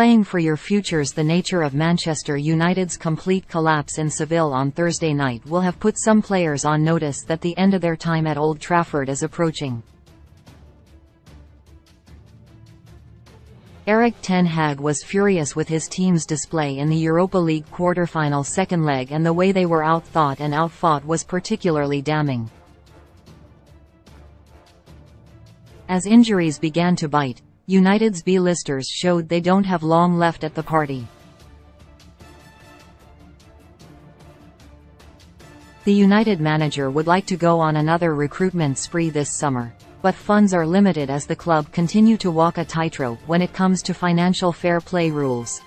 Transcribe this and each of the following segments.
Playing for your futures The nature of Manchester United's complete collapse in Seville on Thursday night will have put some players on notice that the end of their time at Old Trafford is approaching. Erik Ten Hag was furious with his team's display in the Europa League quarter-final second leg and the way they were outthought and outfought was particularly damning. As injuries began to bite, United's B-listers showed they don't have long left at the party. The United manager would like to go on another recruitment spree this summer, but funds are limited as the club continue to walk a tightrope when it comes to financial fair play rules.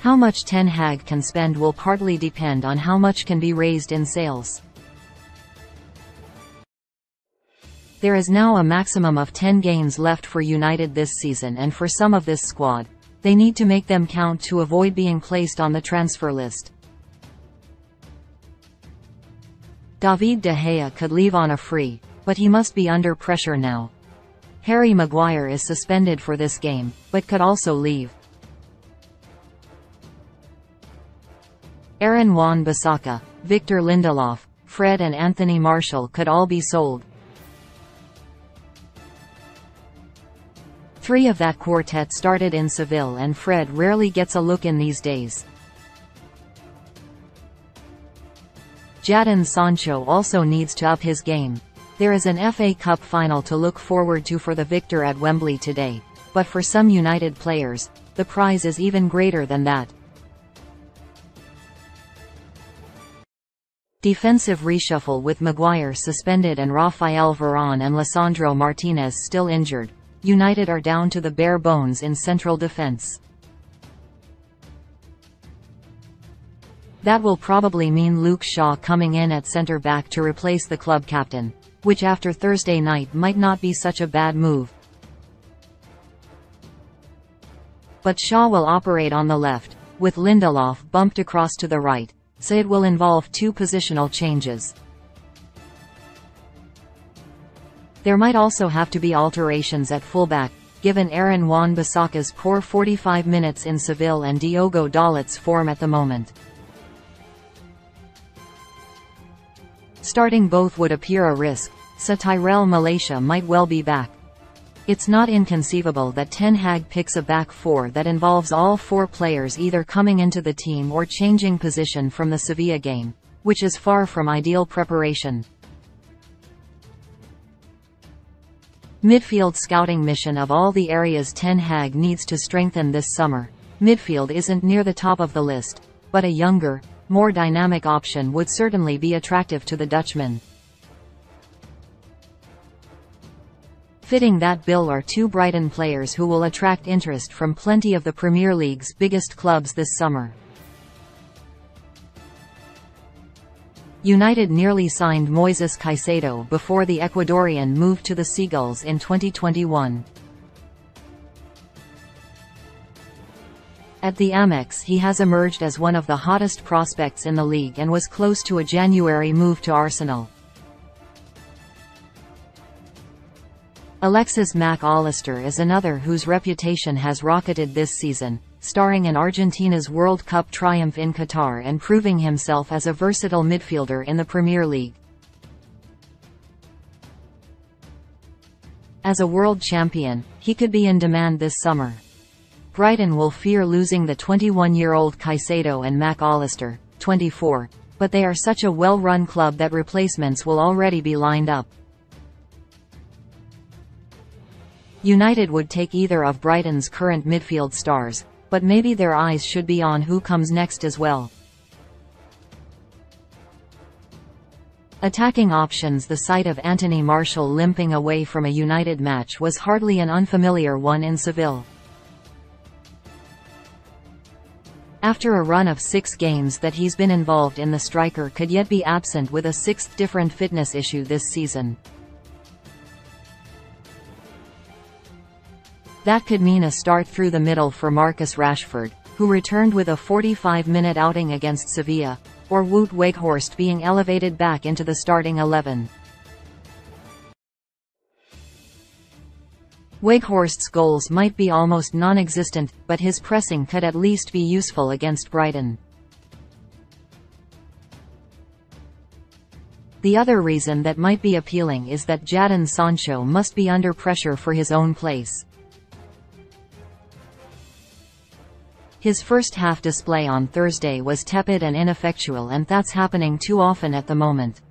How much Ten Hag can spend will partly depend on how much can be raised in sales. There is now a maximum of 10 games left for United this season and for some of this squad, they need to make them count to avoid being placed on the transfer list. David De Gea could leave on a free, but he must be under pressure now. Harry Maguire is suspended for this game, but could also leave. Aaron Wan-Bissaka, Victor Lindelof, Fred and Anthony Martial could all be sold. Three of that quartet started in Seville and Fred rarely gets a look in these days. Jadon Sancho also needs to up his game. There is an FA Cup final to look forward to for the victor at Wembley today, but for some United players, the prize is even greater than that. Defensive reshuffle with Maguire suspended and Rafael Varane and Lisandro Martinez still injured. United are down to the bare bones in central defence. That will probably mean Luke Shaw coming in at centre-back to replace the club captain, which after Thursday night might not be such a bad move. But Shaw will operate on the left, with Lindelof bumped across to the right, so it will involve two positional changes. There might also have to be alterations at fullback, given Aaron Wan-Bissaka's poor 45 minutes in Seville and Diogo Dalot's form at the moment. Starting both would appear a risk, so Tyrell Malacia might well be back. It's not inconceivable that Ten Hag picks a back four that involves all four players either coming into the team or changing position from the Sevilla game, which is far from ideal preparation. Midfield scouting mission of all the areas Ten Hag needs to strengthen this summer. Midfield isn't near the top of the list, but a younger, more dynamic option would certainly be attractive to the Dutchman. Fitting that bill are two Brighton players who will attract interest from plenty of the Premier League's biggest clubs this summer. United nearly signed Moises Caicedo before the Ecuadorian moved to the Seagulls in 2021. At the Amex he has emerged as one of the hottest prospects in the league and was close to a January move to Arsenal. Alexis Mac Allister is another whose reputation has rocketed this season, starring in Argentina's World Cup triumph in Qatar and proving himself as a versatile midfielder in the Premier League. As a world champion, he could be in demand this summer. Brighton will fear losing the 21-year-old Caicedo and Mac Allister, 24, but they are such a well-run club that replacements will already be lined up. United would take either of Brighton's current midfield stars, but maybe their eyes should be on who comes next as well. Attacking options The sight of Anthony Martial limping away from a United match was hardly an unfamiliar one in Seville. After a run of six games that he's been involved in the striker could yet be absent with a sixth different fitness issue this season. That could mean a start through the middle for Marcus Rashford, who returned with a 45-minute outing against Sevilla, or Wout Weghorst being elevated back into the starting 11. Weghorst's goals might be almost non-existent, but his pressing could at least be useful against Brighton. The other reason that might be appealing is that Jadon Sancho must be under pressure for his own place. His first half display on Thursday was tepid and ineffectual and that's happening too often at the moment.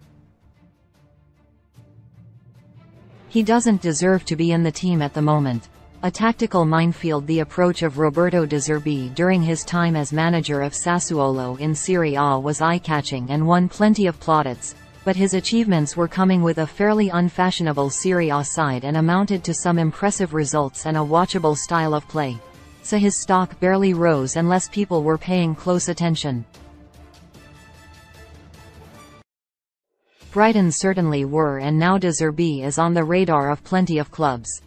He doesn't deserve to be in the team at the moment. A tactical minefield The approach of Roberto De Zerbi during his time as manager of Sassuolo in Serie A was eye-catching and won plenty of plaudits, but his achievements were coming with a fairly unfashionable Serie A side and amounted to some impressive results and a watchable style of play. So his stock barely rose unless people were paying close attention. Brighton certainly were and now De Zerbi is on the radar of plenty of clubs.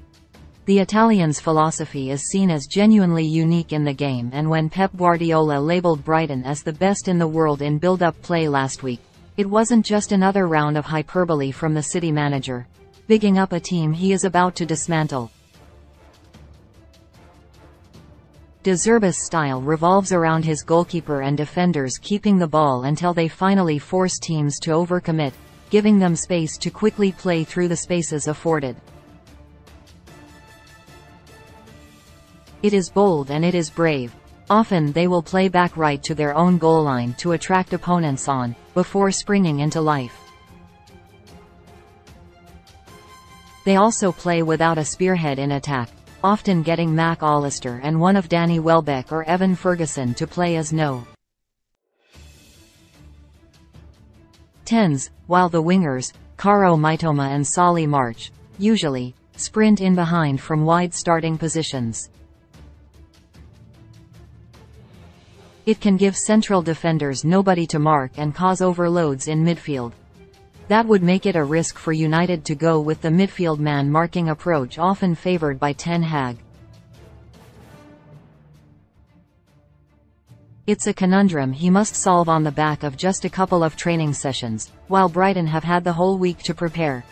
The Italian's philosophy is seen as genuinely unique in the game and when Pep Guardiola labelled Brighton as the best in the world in build-up play last week, it wasn't just another round of hyperbole from the city manager. Bigging up a team he is about to dismantle. De Zerbi's style revolves around his goalkeeper and defenders keeping the ball until they finally force teams to overcommit, giving them space to quickly play through the spaces afforded. It is bold and it is brave. Often they will play back right to their own goal line to attract opponents on, before springing into life. They also play without a spearhead in attack, often getting Mac Allister and one of Danny Welbeck or Evan Ferguson to play as no. 10s, while the wingers, Kaoru Mitoma and Solly March, usually, sprint in behind from wide starting positions. It can give central defenders nobody to mark and cause overloads in midfield. That would make it a risk for United to go with the midfield man marking approach often favoured by Ten Hag. It's a conundrum he must solve on the back of just a couple of training sessions, while Brighton have had the whole week to prepare.